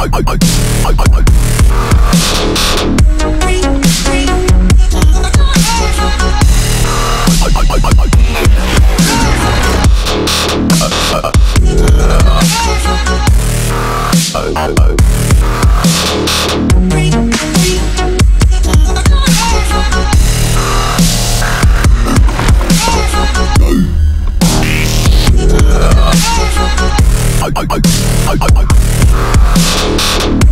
I, I, I, I, I. you